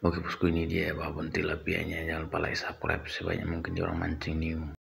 Oke bosku ini dia walaupun tilapianya jangan lupa like subscribe sebanyak mungkin di orang mancing new